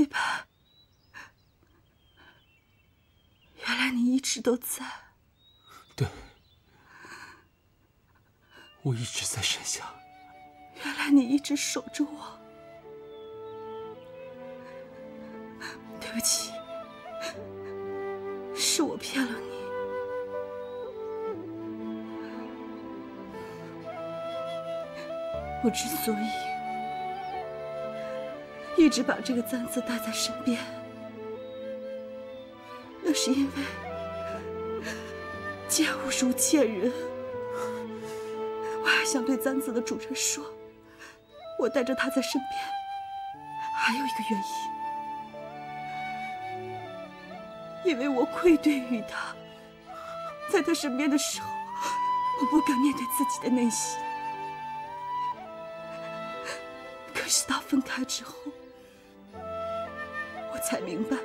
飞白，原来你一直都在。对，我一直在山下。原来你一直守着我。对不起，是我骗了你。我之所以一直把这个簪子带在身边，那是因为见物如见人。我还想对簪子的主人说，我带着它在身边，还有一个原因，因为我愧对于他，在他身边的时候，我不敢面对自己的内心。可是到分开之后，才明白，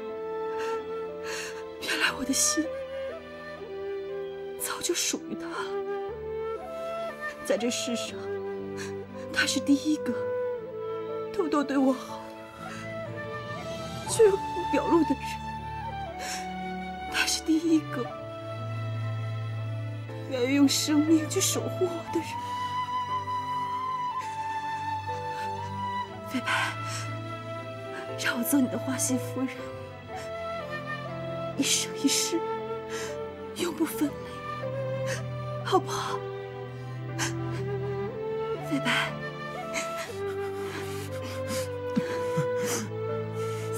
原来我的心早就属于他。在这世上，他是第一个偷偷对我好却又不表露的人，他是第一个愿意用生命去守护我的人。飞白，让我做你的花心夫人，一生一世永不分离，好不好？飞白，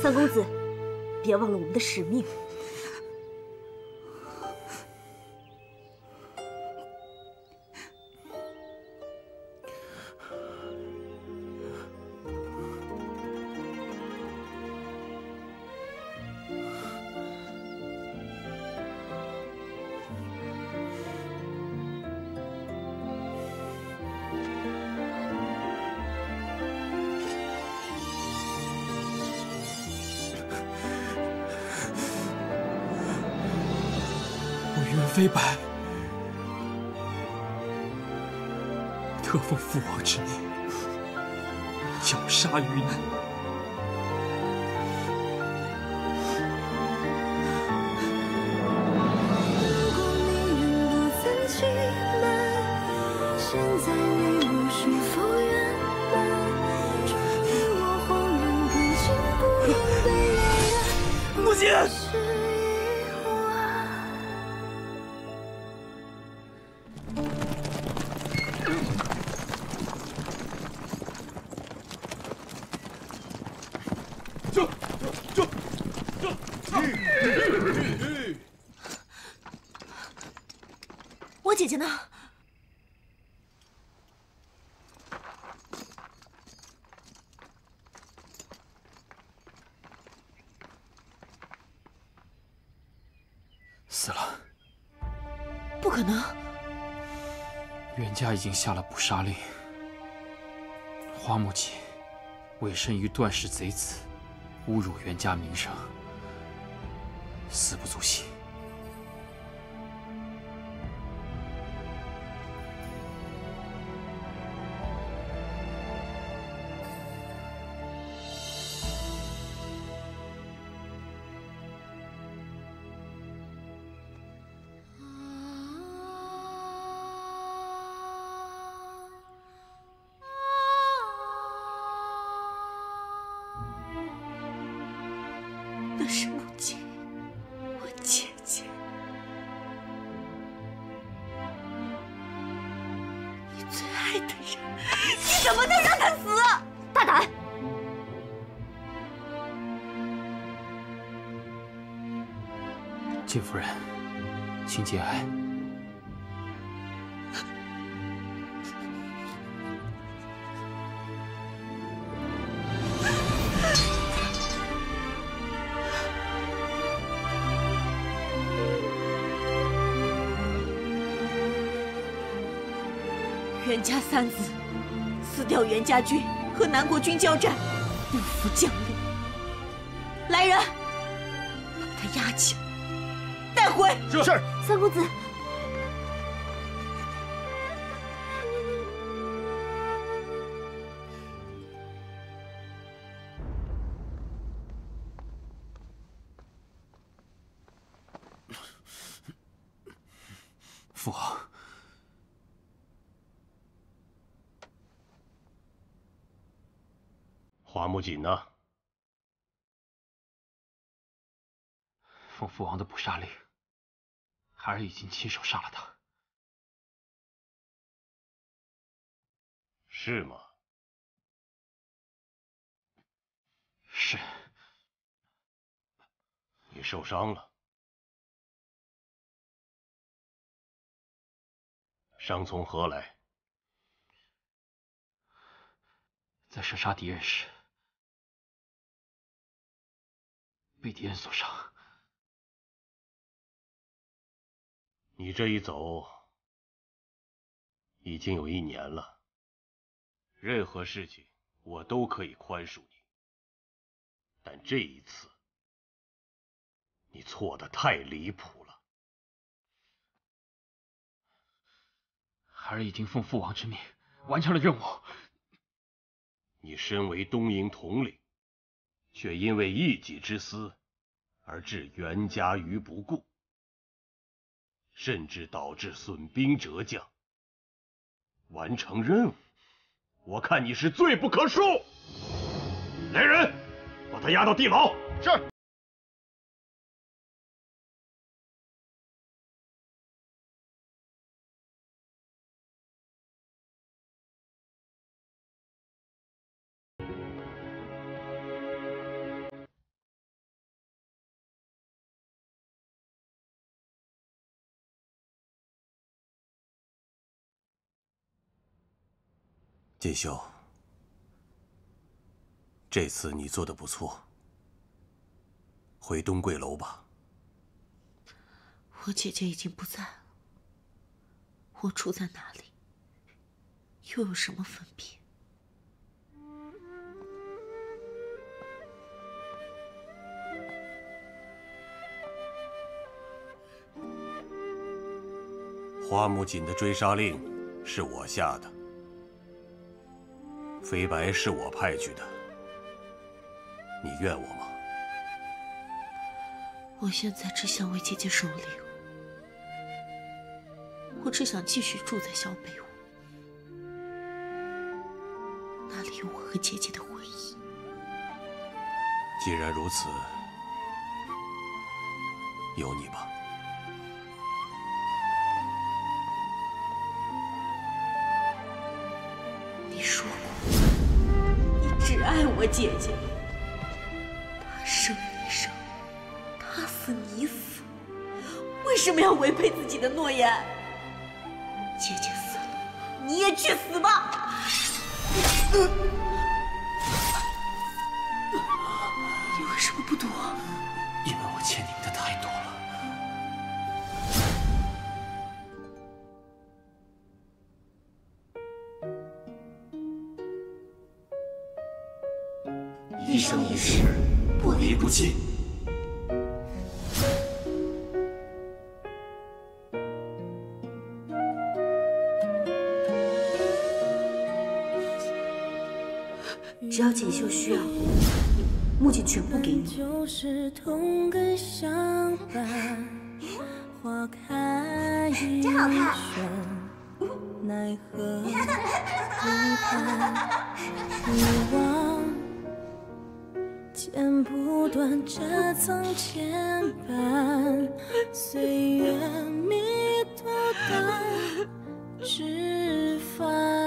三公子，别忘了我们的使命。云飞白，特奉父王之命，绞杀于你。可能！袁家已经下了捕杀令，花木槿委身于段氏贼子，侮辱袁家名声，死不足惜。你怎么能让他死？大胆！晋夫人，请节哀。袁家三子撕掉袁家军和南国军交战，不服将令。来人，把他押起来，带回。是。三公子，花木槿呢？奉父王的捕杀令，孩儿已经亲手杀了他。是吗？是。你受伤了？伤从何来？在射杀敌人时，被敌人所伤。你这一走，已经有一年了。任何事情我都可以宽恕你，但这一次，你错的太离谱了。孩儿已经奉父王之命完成了任务。你身为东营统领，却因为一己之私而置袁家于不顾，甚至导致损兵折将。完成任务，我看你是罪不可恕。来人，把他押到地牢。是。锦绣，这次你做的不错，回东贵楼吧。我姐姐已经不在了，我住在哪里，又有什么分别？花木槿的追杀令是我下的。飞白是我派去的，你怨我吗？我现在只想为姐姐守灵，我只想继续住在小北屋，那里有我和姐姐的回忆。既然如此，有你吧。我姐姐，她生你生，她死你死，为什么要违背自己的诺言？姐姐死了，你也去死吧！你为什么不躲？因为我欠你们的太多了。一生一世，不离不弃。只要锦绣需要，木槿全部给你。真好看。斩不断，这层牵绊，岁月弥多的枝繁。